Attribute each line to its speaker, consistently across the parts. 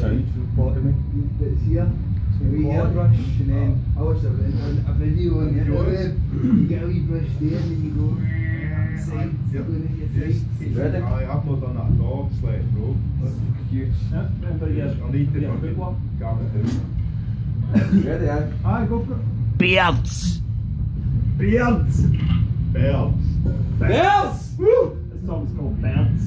Speaker 1: sound for the quality.
Speaker 2: It's here. We here.
Speaker 1: quad.
Speaker 2: And then I watched a, a, a video on the internet. You get a wee brush there and then you go side,
Speaker 3: Yep.
Speaker 2: going in your side.
Speaker 1: Ready?
Speaker 3: Aye, I've not done that at all, just let it go.
Speaker 1: Huge.
Speaker 4: Yeah, yeah, but yeah,
Speaker 3: I need to
Speaker 4: yeah,
Speaker 3: fucking
Speaker 4: big one.
Speaker 3: it.
Speaker 1: Ready, aye?
Speaker 4: Aye, go for it.
Speaker 5: Beards.
Speaker 4: Beards.
Speaker 3: Bells.
Speaker 1: Bells!
Speaker 4: Woo! This song's called Beards.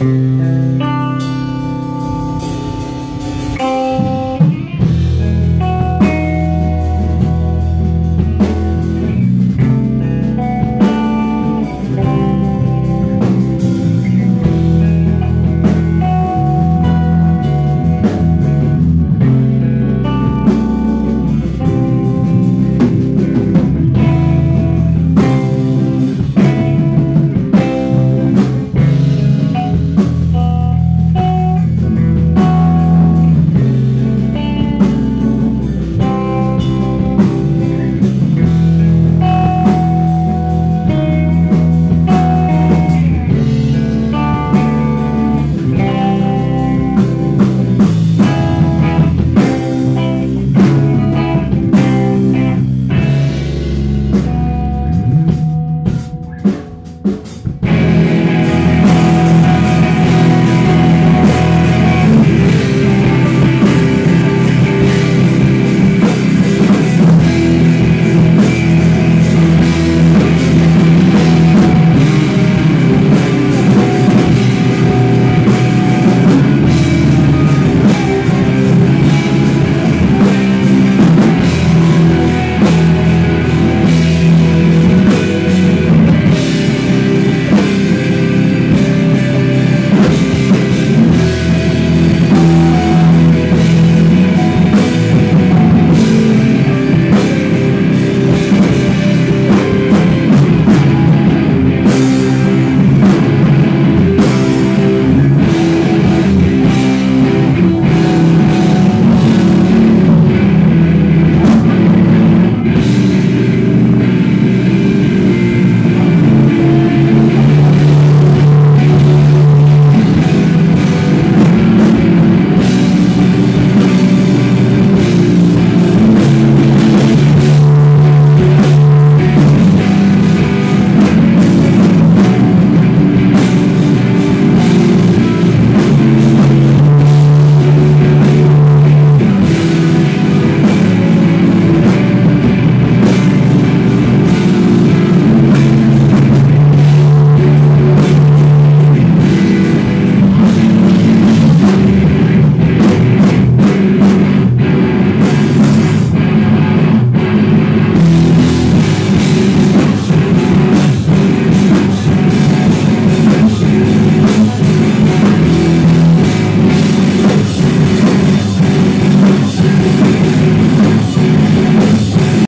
Speaker 4: Mm-hmm.